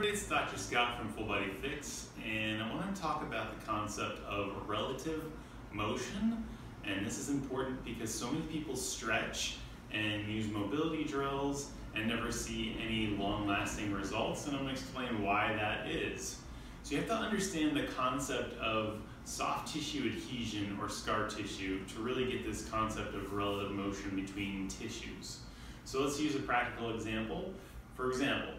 it's Dr. Scott from Full Body Fix, and I want to talk about the concept of relative motion. And this is important because so many people stretch and use mobility drills and never see any long lasting results, and I'm going to explain why that is. So, you have to understand the concept of soft tissue adhesion or scar tissue to really get this concept of relative motion between tissues. So, let's use a practical example. For example,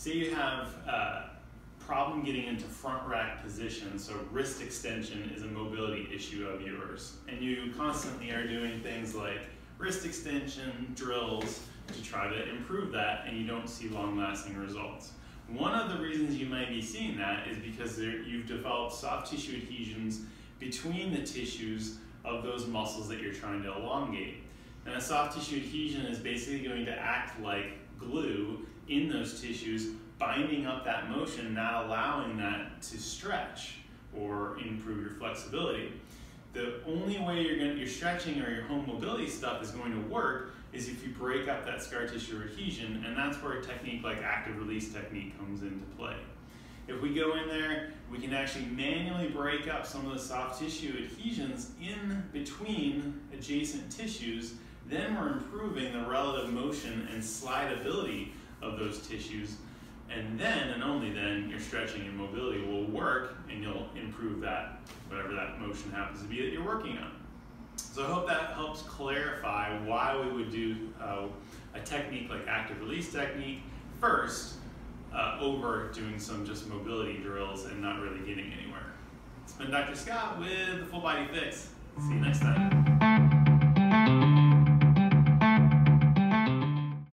say you have a problem getting into front rack position, so wrist extension is a mobility issue of yours, and you constantly are doing things like wrist extension, drills to try to improve that, and you don't see long lasting results. One of the reasons you might be seeing that is because there, you've developed soft tissue adhesions between the tissues of those muscles that you're trying to elongate. And a soft tissue adhesion is basically going to act like glue in those tissues, binding up that motion, not allowing that to stretch or improve your flexibility. The only way you're going your stretching or your home mobility stuff is going to work is if you break up that scar tissue adhesion, and that's where a technique like active release technique comes into play. If we go in there, we can actually manually break up some of the soft tissue adhesions in between adjacent tissues, then we're improving the relative motion and slidability of those tissues. And then, and only then, your stretching and mobility will work and you'll improve that, whatever that motion happens to be that you're working on. So I hope that helps clarify why we would do uh, a technique like active release technique first uh, over doing some just mobility drills and not really getting anywhere. It's been Dr. Scott with the Full Body Fix. See you next time.